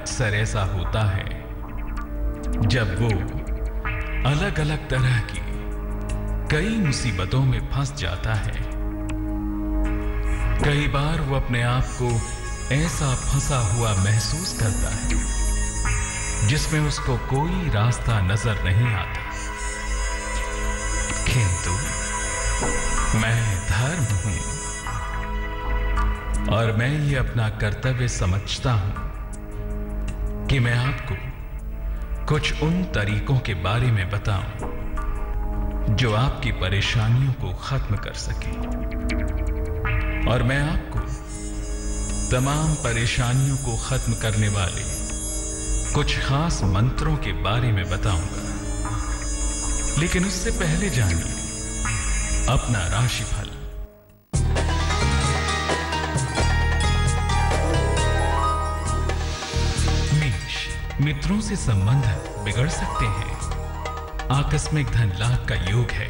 अक्सर ऐसा होता है, जब वो अलग अलग तरह की कई मुसीबतों में फंस जाता है। कई बार वो अपने आप को ऐसा फंसा हुआ महसूस करता है, जिसमें उसको कोई रास्ता नज़र नहीं आता। किंतु मैं धर्म हूँ और मैं ये अपना कर्तव्य समझता हूँ। कि मैं आपको कुछ उन तरीकों के बारे में बताऊँ, जो आपकी परेशानियों को खत्म कर सके। और मैं आपको तमाम परेशानियों को खत्म करने वाले कुछ खास मंत्रों के बारे में बताऊँगा। लेकिन उससे पहले जानिए, अपना राशिफल। मित्रों से संबंध बिगड़ सकते हैं। आकस्मिक धन लाभ का योग है।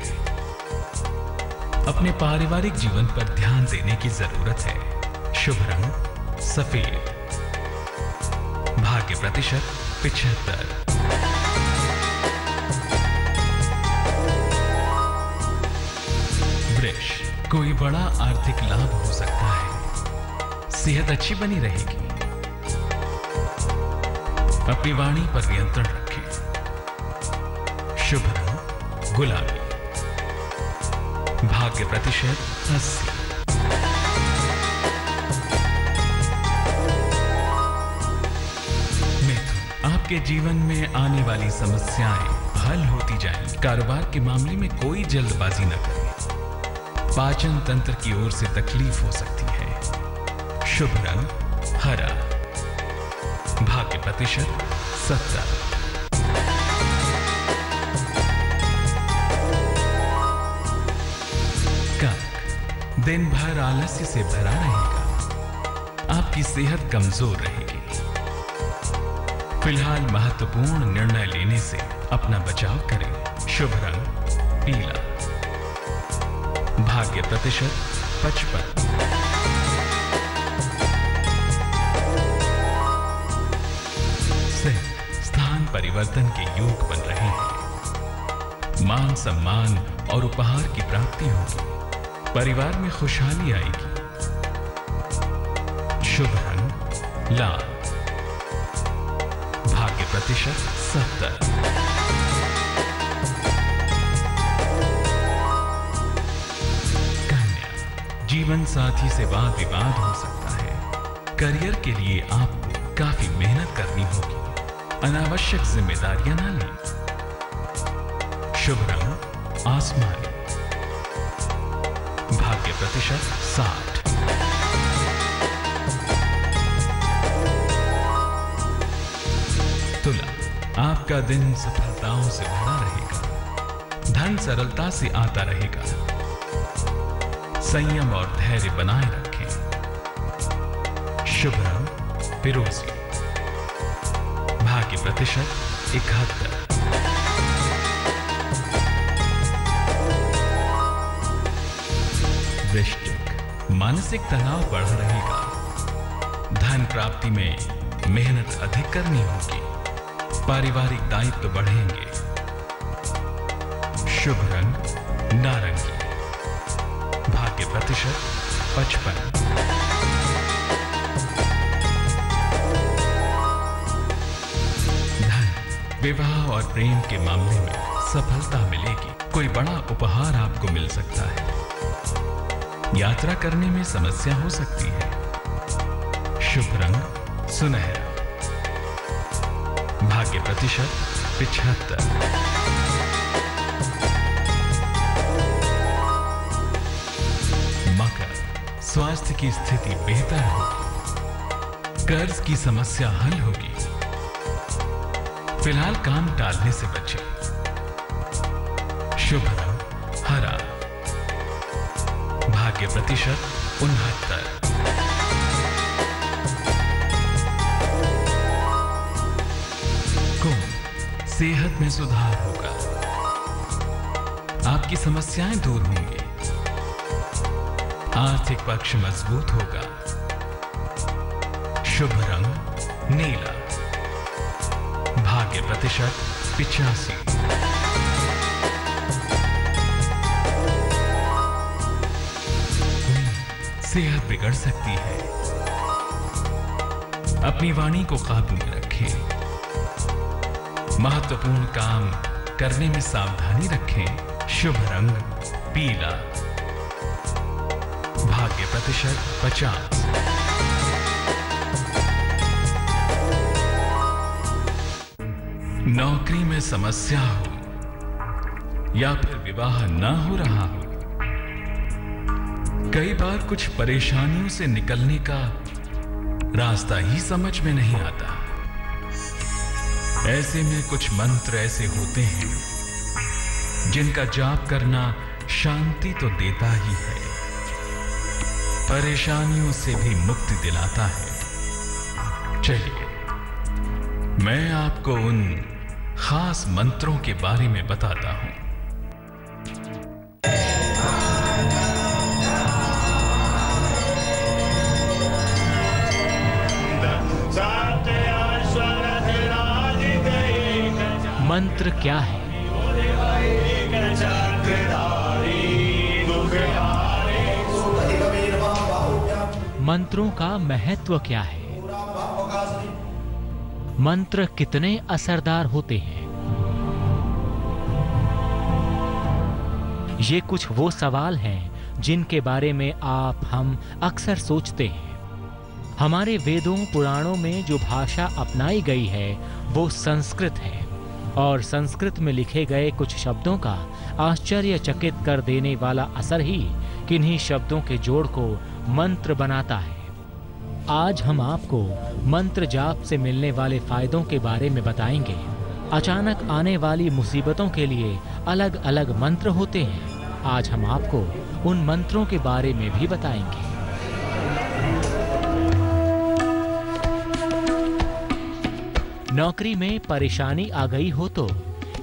अपने पारिवारिक जीवन पर ध्यान देने की ज़रूरत है। शुभ रंग, सफ़ेद। भाग्य प्रतिशत, पिछहत्तर। वृक्ष, कोई बड़ा आर्थिक लाभ हो सकता है। सेहत अच्छी बनी रहेगी। अपनी वाणी पर नियंत्रण रखें। शुभ रंग, गुलाबी। भाग्य प्रतिशत अस्सी। आपके जीवन में आने वाली समस्याएँ हल होती जाएँगी। कारोबार के मामले में कोई जल्दबाजी न करें। पाचन तंत्र की ओर से तकलीफ़ हो सकती है। शुभ रंग, हरा। भाग्य प्रतिशत सत्तर दिन भर आलस्य से भरा रहेगा आपकी सेहत कमज़ोर रहेगी फ़िलहाल महत्वपूर्ण निर्णय लेने से अपना बचाव करें शुभ रंग पीला भाग्य प्रतिशत पचपन परिवर्तन के योग बन रहे हैं। मान सम्मान और उपहार की प्राप्ति होगी। परिवार में खुशहाली आएगी। शुभ रंग लाल भाग्य प्रतिशत सत्तर। कन्या, जीवन साथी से वाद विवाद हो सकता है। करियर के लिए आपको काफ़ी मेहनत करनी होगी। अनावश्यक जिम्मेदारियाँ ना लें। शुभ रंग, आसमानी। भाग्य प्रतिशत साठ। तुला, आपका दिन सफलताओं से भरा रहेगा। धन सरलता से आता रहेगा। संयम और धैर्य बनाए रखें। शुभ रंग फिरोजी भाग्य प्रतिशत इकहत्तर। वृश्चिक, मानसिक तनाव बढ़ रहेगा। धन प्राप्ति में मेहनत अधिक करनी होगी। पारिवारिक दायित्व तो बढ़ेंगे। शुभ रंग, नारंगी। भाग्य प्रतिशत पचपन। विवाह और प्रेम के मामले में सफलता मिलेगी। कोई बड़ा उपहार आपको मिल सकता है। यात्रा करने में समस्या हो सकती है। शुभ रंग, सुनहरा। भाग्य प्रतिशत, पिछहत्तर। मकर, स्वास्थ्य की स्थिति बेहतर होगी। कर्ज की समस्या हल होगी। फ़िलहाल काम टालने से बचें। शुभ रंग हरा। भाग्य प्रतिशत उनहत्तर। कुंभ, सेहत में सुधार होगा। आपकी समस्याएँ दूर होंगी। आर्थिक पक्ष मज़बूत होगा। शुभ रंग, नीला। प्रतिशत पिचासी। सेहत बिगड़ सकती है। अपनी वाणी को काबू में रखें। महत्वपूर्ण काम करने में सावधानी रखें। शुभ रंग, पीला। भाग्य प्रतिशत पचास। नौकरी में समस्या हो या फिर विवाह ना हो रहा हो, कई बार कुछ परेशानियों से निकलने का रास्ता ही समझ में नहीं आता। ऐसे में कुछ मंत्र ऐसे होते हैं जिनका जाप करना शांति तो देता ही है, परेशानियों से भी मुक्ति दिलाता है। चलिए, मैं आपको उन खास मंत्रों के बारे में बताता हूँ। मंत्र क्या है? मंत्रों का महत्व क्या है? मंत्र कितने असरदार होते हैं। ये कुछ वो सवाल हैं जिनके बारे में आप, हम अक्सर सोचते हैं। हमारे वेदों, पुराणों में जो भाषा अपनाई गई है, वो संस्कृत है और संस्कृत में लिखे गए कुछ शब्दों का आश्चर्यचकित कर देने वाला असर ही किन्हीं शब्दों के जोड़ को मंत्र बनाता है। आज हम आपको मंत्र जाप से मिलने वाले फायदों के बारे में बताएँगे। अचानक आने वाली मुसीबतों के लिए अलग अलग मंत्र होते हैं। आज हम आपको उन मंत्रों के बारे में भी बताएँगे। नौकरी में परेशानी आ गई हो तो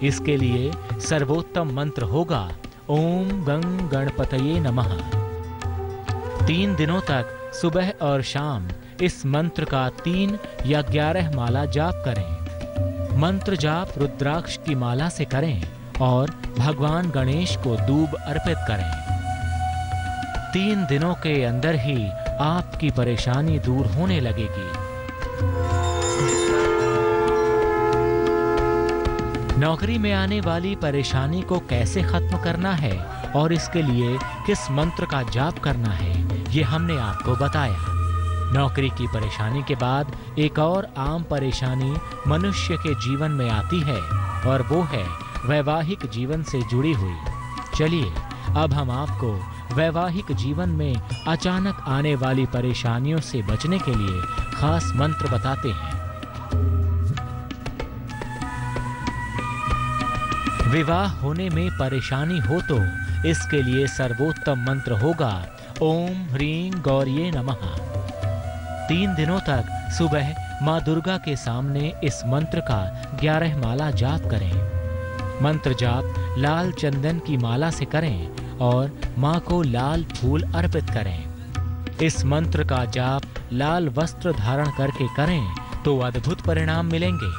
इसके लिए सर्वोत्तम मंत्र होगा, ओम गंग गणपतये नमः। तीन दिनों तक सुबह और शाम इस मंत्र का तीन या ग्यारह माला जाप करें। मंत्र जाप रुद्राक्ष की माला से करें और भगवान गणेश को दूब अर्पित करें। तीन दिनों के अंदर ही आपकी परेशानी दूर होने लगेगी। नौकरी में आने वाली परेशानी को कैसे खत्म करना है और इसके लिए किस मंत्र का जाप करना है? ये हमने आपको बताया। नौकरी की परेशानी के बाद एक और आम परेशानी मनुष्य के जीवन में आती है और वो है वैवाहिक जीवन से जुड़ी हुई। चलिए, अब हम आपको वैवाहिक जीवन में अचानक आने वाली परेशानियों से बचने के लिए खास मंत्र बताते हैं। विवाह होने में परेशानी हो तो इसके लिए सर्वोत्तम मंत्र होगा ओम ह्रीं गौरिये नमः। तीन दिनों तक सुबह माँ दुर्गा के सामने इस मंत्र का ग्यारह माला जाप करें। मंत्र जाप लाल चंदन की माला से करें और माँ को लाल फूल अर्पित करें। इस मंत्र का जाप लाल वस्त्र धारण करके करें तो अद्भुत परिणाम मिलेंगे।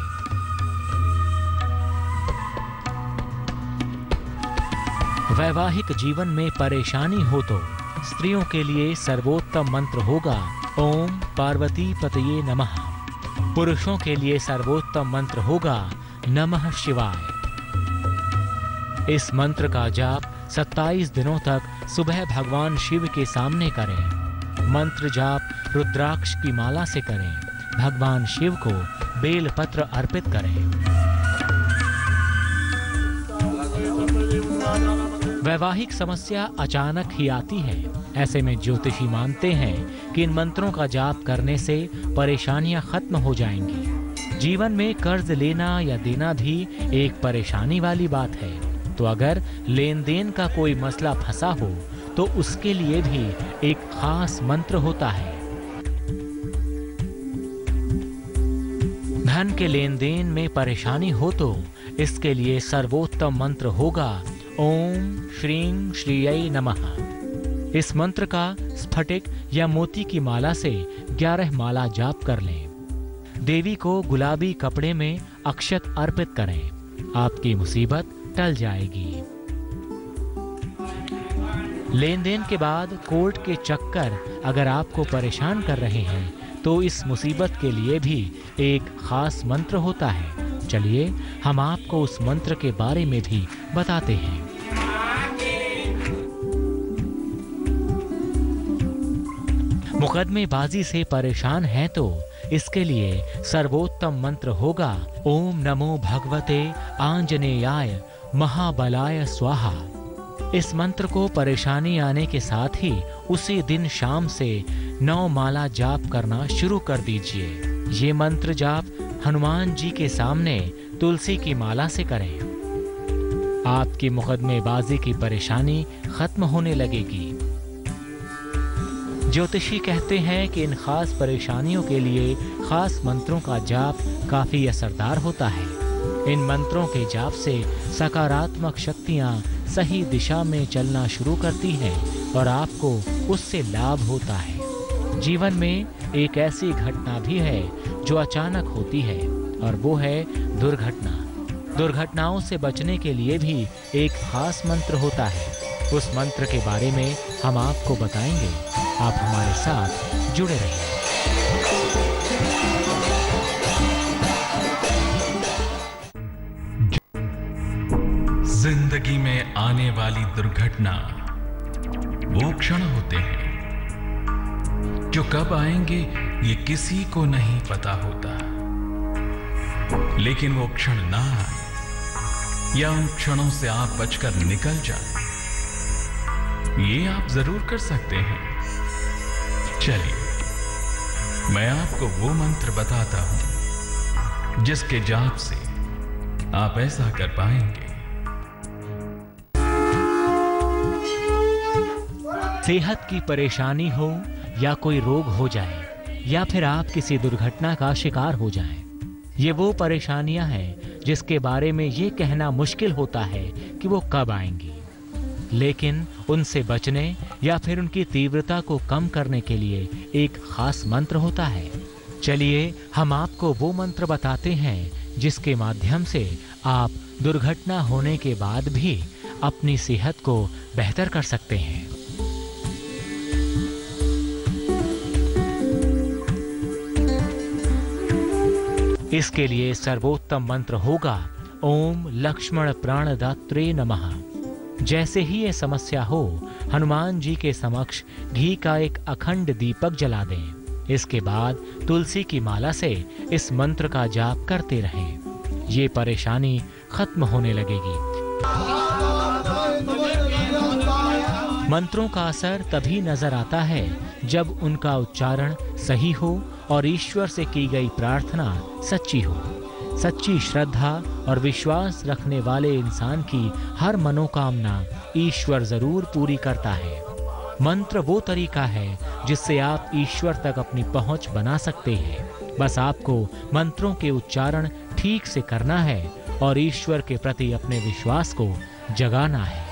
वैवाहिक जीवन में परेशानी हो तो स्त्रियों के लिए सर्वोत्तम मंत्र होगा, ओम पार्वती पतये नमः। पुरुषों के लिए सर्वोत्तम मंत्र होगा, नमः शिवाय। इस मंत्र का जाप 27 दिनों तक सुबह भगवान शिव के सामने करें। मंत्र जाप रुद्राक्ष की माला से करें। भगवान शिव को बेल पत्र अर्पित करें। वैवाहिक समस्या अचानक ही आती है। ऐसे में ज्योतिषी मानते हैं कि इन मंत्रों का जाप करने से परेशानियाँ खत्म हो जाएँगी। जीवन में कर्ज लेना या देना भी एक परेशानी वाली बात है। तो अगर लेन देन का कोई मसला फंसा हो तो उसके लिए भी एक खास मंत्र होता है। धन के लेन देन में परेशानी हो तो इसके लिए सर्वोत्तम मंत्र होगा ओम श्रीं श्रीय नमः। इस मंत्र का स्फटिक या मोती की माला से ग्यारह माला जाप कर लें। देवी को गुलाबी कपड़े में अक्षत अर्पित करें। आपकी मुसीबत टल जाएगी। लेन देन के बाद कोर्ट के चक्कर अगर आपको परेशान कर रहे हैं तो इस मुसीबत के लिए भी एक खास मंत्र होता है। चलिए हम आपको उस मंत्र के बारे में भी बताते हैं। मुकदमेबाजी से परेशान हैं तो इसके लिए सर्वोत्तम मंत्र होगा, ओम नमो भगवते आंजनेयाय, महाबलाय स्वाहा। इस मंत्र को परेशानी आने के साथ ही उसी दिन शाम से नौ माला जाप करना शुरू कर दीजिए। ये मंत्र जाप हनुमान जी के सामने तुलसी की माला से करें। आपकी मुकदमेबाजी की परेशानी खत्म होने लगेगी। ज्योतिषी कहते हैं कि इन खास परेशानियों के लिए खास मंत्रों का जाप काफ़ी असरदार होता है। इन मंत्रों के जाप से सकारात्मक शक्तियाँ सही दिशा में चलना शुरू करती हैं और आपको उससे लाभ होता है। जीवन में एक ऐसी घटना भी है जो अचानक होती है। और वो है दुर्घटना। दुर्घटनाओं से बचने के लिए भी एक खास मंत्र होता है। उस मंत्र के बारे में हम आपको बताएँगे। आप हमारे साथ जुड़े रहें ज़िंदगी में आने वाली दुर्घटना वो क्षण होते हैं, जो कब आएँगे ये किसी को नहीं पता होता। लेकिन वो क्षण ना आए या उन क्षणों से आप बचकर निकल जाए। ये आप ज़रूर कर सकते हैं। चलिए मैं आपको वो मंत्र बताता हूँ जिसके जाप से आप ऐसा कर पाएँगे। सेहत की परेशानी हो या कोई रोग हो जाए या फिर आप किसी दुर्घटना का शिकार हो जाएँ, ये वो परेशानियाँ हैं जिसके बारे में ये कहना मुश्किल होता है कि वो कब आएँगी। लेकिन उनसे बचने या फिर उनकी तीव्रता को कम करने के लिए एक खास मंत्र होता है। चलिए, हम आपको वो मंत्र बताते हैं जिसके माध्यम से आप दुर्घटना होने के बाद भी अपनी सेहत को बेहतर कर सकते हैं। इसके लिए सर्वोत्तम मंत्र होगा, ओम लक्ष्मण प्राणदात्रे नमः। जैसे ही ये समस्या हो, हनुमान जी के समक्ष घी का एक अखंड दीपक जला दें। इसके बाद तुलसी की माला से इस मंत्र का जाप करते रहें। ये परेशानी खत्म होने लगेगी। मंत्रों का असर तभी नज़र आता है जब उनका उच्चारण सही हो और ईश्वर से की गई प्रार्थना सच्ची हो। सच्ची श्रद्धा और विश्वास रखने वाले इंसान की हर मनोकामना ईश्वर ज़रूर पूरी करता है। मंत्र वो तरीका है जिससे आप ईश्वर तक अपनी पहुँच बना सकते हैं। बस आपको मंत्रों के उच्चारण ठीक से करना है और ईश्वर के प्रति अपने विश्वास को जगाना है।